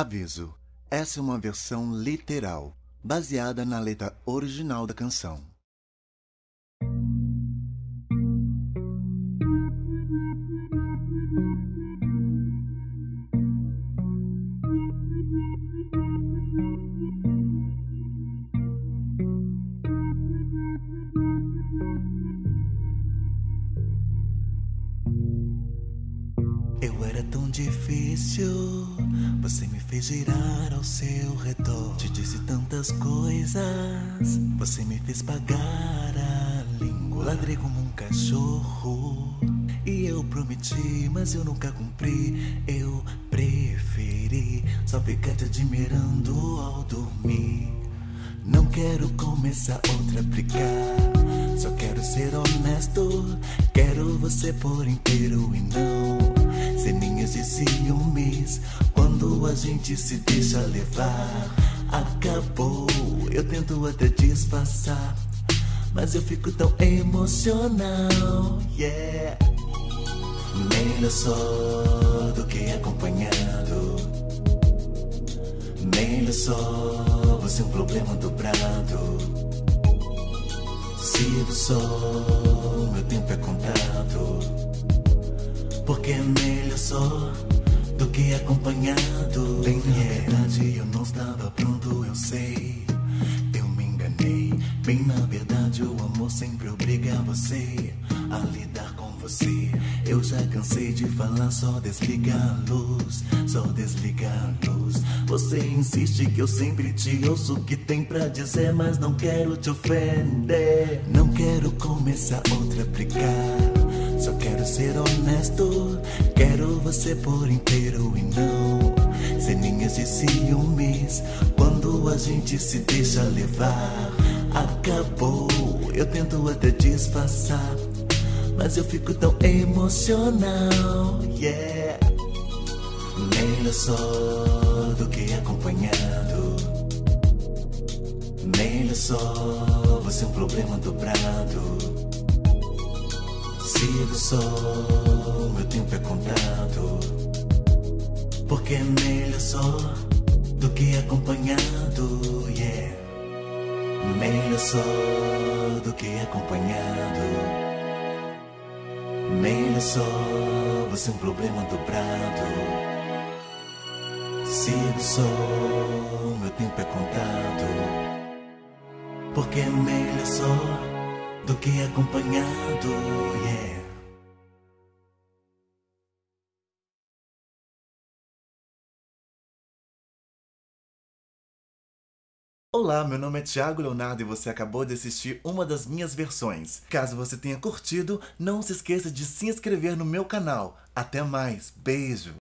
Aviso: essa é uma versão literal, baseada na letra original da canção. Eu era tão difícil, você me fez girar ao seu redor. Te disse tantas coisas, você me fez pagar a língua. Ladrei como um cachorro, e eu prometi, mas eu nunca cumpri. Eu preferi só ficar te admirando ao dormir. Não quero começar outra a brigar. Só quero ser honesto. Quero você por inteiro e não de ciúmes. Quando a gente se deixa levar, acabou. Eu tento até disfarçar, mas eu fico tão emocional. Yeah. Melhor só do que acompanhado. Melhor só você é um problema dobrado. Sigo só, meu tempo é contado. Porque é acompanhado. Bem, na verdade, eu não estava pronto, eu sei. Eu me enganei. Bem, na verdade, o amor sempre obriga você a lidar com você. Eu já cansei de falar, só desligar a luz, só desligar a luz. Você insiste que eu sempre te ouço o que tem pra dizer, mas não quero te ofender. Não quero começar outra a brigar. Só quero ser honesto, você por inteiro e não ceninhas de ciúmes. Quando a gente se deixa levar, acabou. Eu tento até disfarçar, mas eu fico tão emocional. Yeah, melhor só do que acompanhado. Melhor só você é um problema dobrado. Sigo só, Porque é melhor só do que acompanhado, yeah. Melhor só do que acompanhado. Melhor só você é um problema dobrado. Sigo só, meu tempo é contado. Porque é melhor só do que acompanhado, yeah. Olá, meu nome é Thiago Leonardo e você acabou de assistir uma das minhas versões. Caso você tenha curtido, não se esqueça de se inscrever no meu canal. Até mais, beijo!